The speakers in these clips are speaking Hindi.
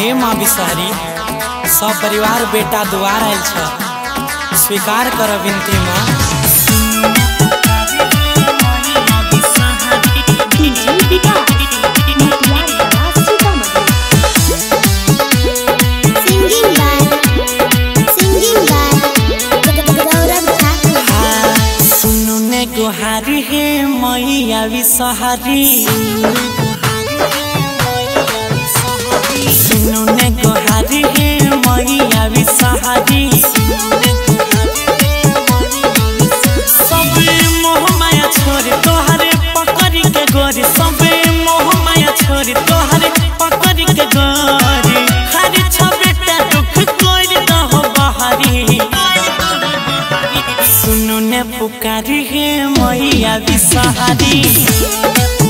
हे माँ बिसारी सब परिवार बेटा दुआर आयल छ स्वीकार कर विनती माँ। डीजे विकास मटियार कला मैया सबे मोह माया छोड़ तोहरे पकड़ी के गोरी। सबे मोह माया छोड़ तोहरे पकड़ी के गोरी। हर छबेटा दुख कोई दहो बहारी। सुनु ने पुकारी हे मैया बिसहारी सुनियो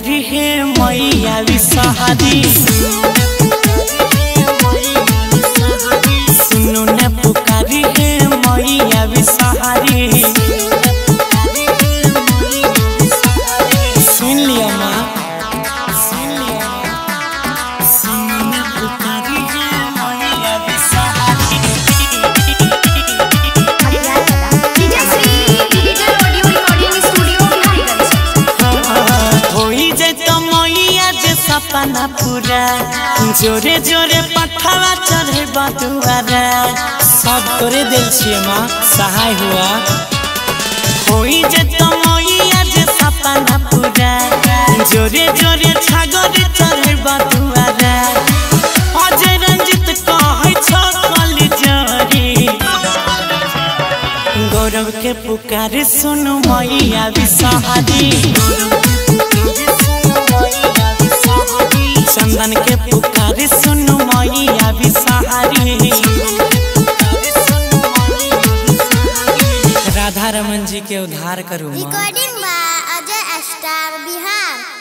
ने है मैया बिसहारी सपना पूरा जोरे जोरे पठावा चढ़े बदुआरा सब तोरे दिल छिए माँ, सहाय हुआ। होई जैत मैया जे सपना पूरा जोरे जोरे छागर चढ़े बदुआरा अजय रंजित कहै छ कल जरी। गौरव के पुकार सुनु मैया बिसहारी तन के पुकारी सुन मैया राधा रमन जी के उद्धार करूँ अजय बिहार